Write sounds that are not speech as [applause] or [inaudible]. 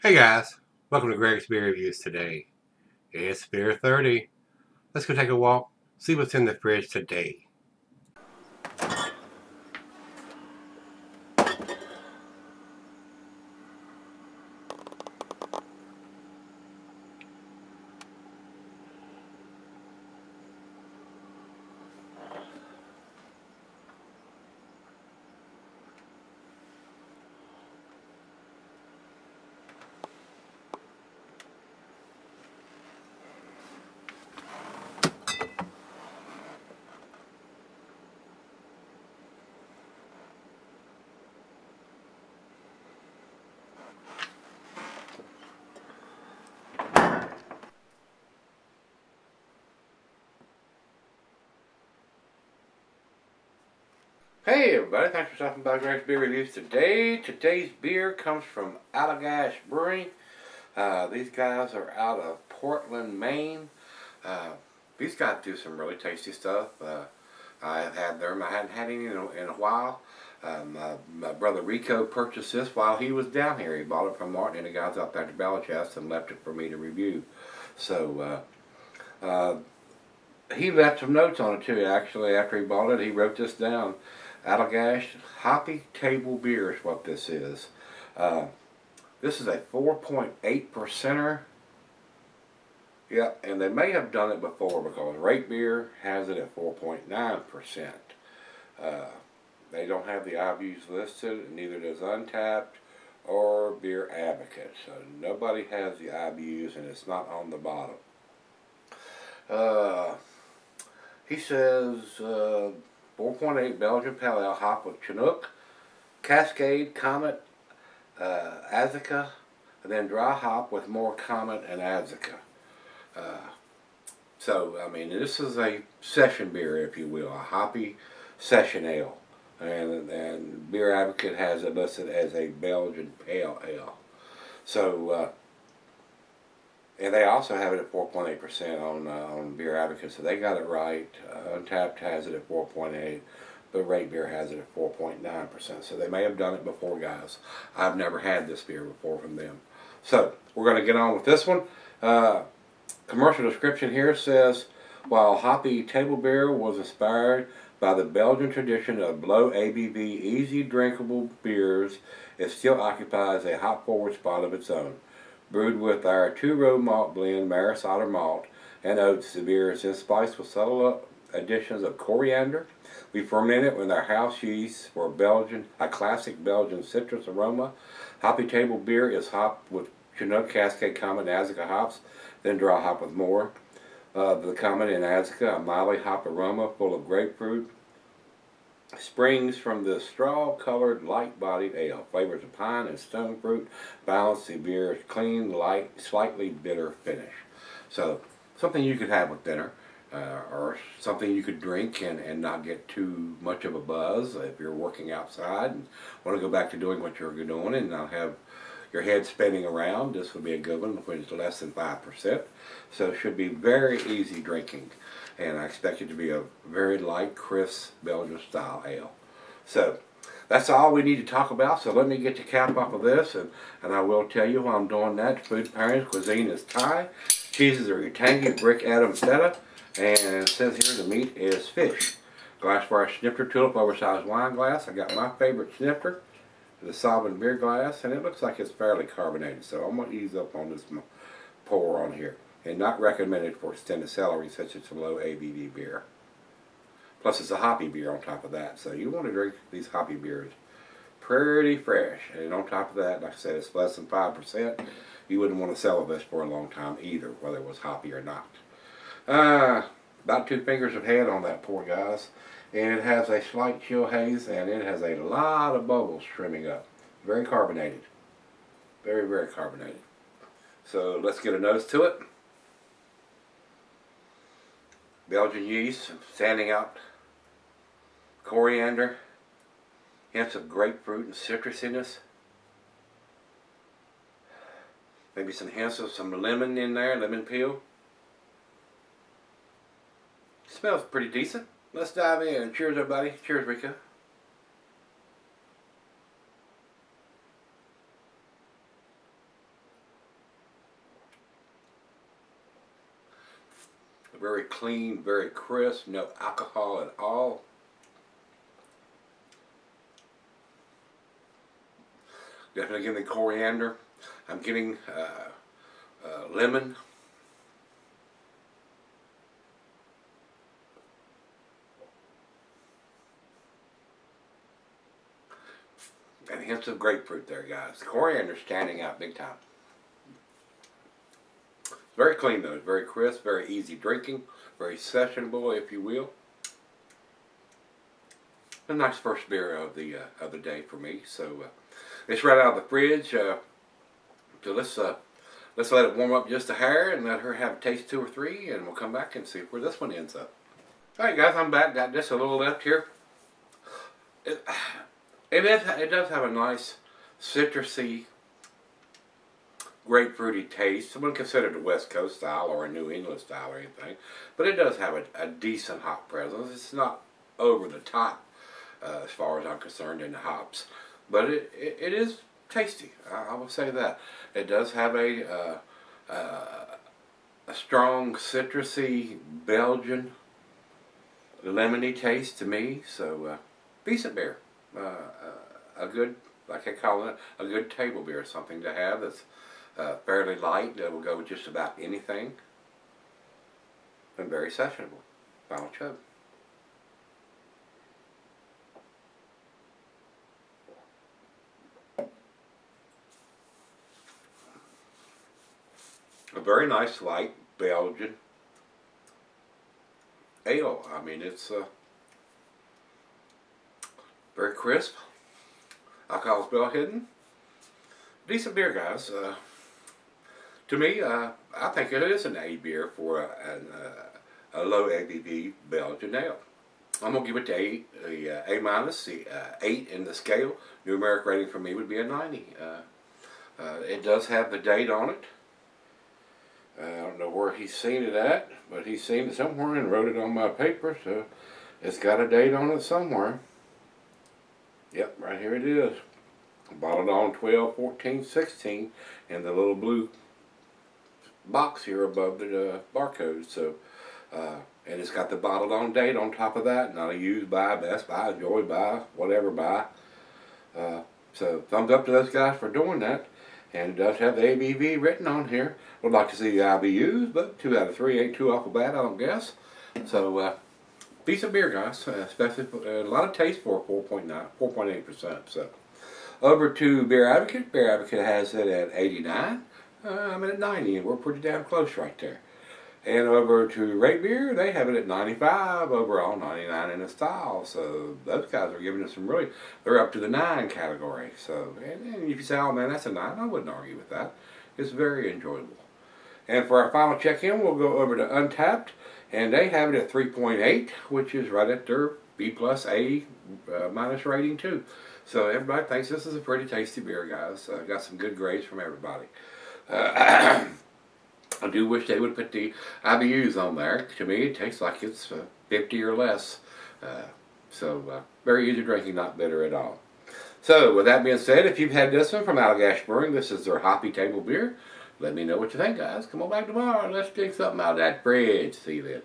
Hey guys, welcome to Greg's Beer Reviews today. It's Beer 30. Let's go take a walk, see what's in the fridge today. Hey everybody, thanks for stopping by Greg's Beer Reviews today. Today's beer comes from Allagash Brewing. Uh, these guys are out of Portland, Maine. Uh, these guys do some really tasty stuff. Uh, I have had them. I hadn't had any in a, in a while. Um, my brother Rico purchased this while he was down here. He bought it from Martin and the guys out there at the Chest and left it for me to review. So uh, uh, he left some notes on it too. Actually, after he bought it, he wrote this down. Allagash Hoppy Table Beer is what this is. Uh, this is a 4.8 percenter. Yeah, and they may have done it before because Rate Beer has it at 4.9 percent. Uh, they don't have the IBUs listed, neither does Untappd or Beer Advocate. So nobody has the IBUs and it's not on the bottom. Uh, he says uh, 4.8 Belgian Pale Ale hop with Chinook, Cascade, Comet, uh, Azacca, and then dry hop with more Comet and Azacca. Uh, so, I mean, this is a session beer, if you will, a hoppy session ale. And, and Beer Advocate has it listed as a Belgian Pale Ale. So, uh, and they also have it at 4.8% on uh, on Beer Advocate, so they got it right. Uh, Untappd has it at 4.8, but Rate Beer has it at 4.9%. So they may have done it before, guys. I've never had this beer before from them. So we're going to get on with this one. Uh, commercial description here says, while hoppy table beer was inspired by the Belgian tradition of low ABV, easy drinkable beers, it still occupies a hop forward spot of its own. Brewed with our two-row malt blend, Maris Otter malt, and oats, the beer is then spiced with subtle additions of coriander. We ferment it with our house yeast for Belgian, a classic Belgian citrus aroma. Hoppy table beer is hopped with Chinook, Cascade, Comet, Azacca hops, then dry hop with more. Uh, the Comet and Azacca, a mildly hop aroma full of grapefruit, springs from the straw-colored, light-bodied ale. Flavors of pine and stone fruit balance the beer's clean, light, slightly bitter finish. So, something you could have with dinner, uh, or something you could drink and, and not get too much of a buzz if you're working outside and want to go back to doing what you're doing and not have your head spinning around. This would be a good one, which is less than 5%. So it should be very easy drinking and I expect it to be a very light, crisp Belgian style ale. So that's all we need to talk about. So let me get the cap off of this, and, and I will tell you while I'm doing that. Food pairings cuisine is Thai. Cheeses are Utangi, Brick, Adam, Feta. And it says here the meat is fish. Glassware snifter tulip oversized wine glass. I got my favorite snifter, the Sovereign beer glass, and it looks like it's fairly carbonated. So I'm going to ease up on this pour on here and not recommended for extended cellaring such as some low ABV beer. Plus it's a hoppy beer on top of that, so you want to drink these hoppy beers pretty fresh. And on top of that, like I said, it's less than 5%. You wouldn't want to sell this for a long time either, whether it was hoppy or not. Uh, about two fingers of head on that pour guys. And it has a slight chill haze, and it has a lot of bubbles trimming up. Very carbonated. Very, very carbonated. So let's get a nose to it. Belgian yeast, standing out coriander, hints of grapefruit and citrusiness. Maybe some hints of some lemon in there, lemon peel. Smells pretty decent. Let's dive in. Cheers, everybody. Cheers, Rico. Very clean, very crisp, no alcohol at all. Definitely getting the coriander. I'm getting uh, uh, lemon. And hints of grapefruit there, guys. Coriander standing out big time. Very clean though, very crisp, very easy drinking, very sessionable, if you will. A nice first beer of the uh, of the day for me. So uh, it's right out of the fridge. Uh, so let's uh, let's let it warm up just a hair and let her have a taste two or three, and we'll come back and see where this one ends up. All right, guys, I'm back. Got just a little left here. It, [sighs] it is. It does have a nice citrusy grapefruity taste. I wouldn't consider it a West Coast style or a New England style or anything, but it does have a, a decent hop presence. It's not over the top uh, as far as I'm concerned in the hops, but it, it, it is tasty. I, I, will say that. It does have a, uh, uh, a strong citrusy Belgian lemony taste to me, so uh, decent beer. Uh, uh, a good, like I call it, a good table beer, something to have that's uh, fairly light that will go with just about anything and very sessionable. Final chug. A very nice light Belgian ale. I mean it's uh, very crisp. Alcohol's well hidden. Decent beer guys. Uh, to me, uh, I think it is an A beer for a, a, a low ABV Belgian ale. I'm gonna give it to eight, a, uh, a minus, the uh, eight in the scale. Numeric rating for me would be a 90. Uh, uh, it does have the date on it. Uh, I don't know where he's seen it at, but he's seen it somewhere and wrote it on my paper, so it's got a date on it somewhere. Yep, right here it is. Bottled on 12, 14, 16, and the little blue box here above the uh, barcode. So, uh, and it's got the bottled on date on top of that. Not a used by, best buy, joy buy, whatever buy. Uh, so thumbs up to those guys for doing that. And it does have the ABV written on here. Would like to see the IBUs, but two out of three ain't too awful bad, I don't guess. So, uh, decent beer, guys. Uh, especially uh, a lot of taste for 4.9, 4.8%. So, over to Beer Advocate. Beer Advocate has it at 89. Uh, I'm at 90, and we're pretty damn close right there. And over to Rate Beer, they have it at 95 overall, 99 in the style. So those guys are giving us some really, they're up to the 9 category. So, and, and if you say, oh man, that's a 9, I wouldn't argue with that. It's very enjoyable. And for our final check-in, we'll go over to Untappd, and they have it at 3.8, which is right at their B plus A uh, minus rating too. So everybody thinks this is a pretty tasty beer, guys. Uh, got some good grades from everybody. Uh, [clears throat] I do wish they would put the IBUs on there. To me, it tastes like it's uh, 50 or less. Uh, so, uh, very easy drinking, not bitter at all. So, with that being said, if you've had this one from Allagash Brewing, this is their Hoppy Table Beer. Let me know what you think, guys. Come on back tomorrow let's drink something out of that fridge. See you then.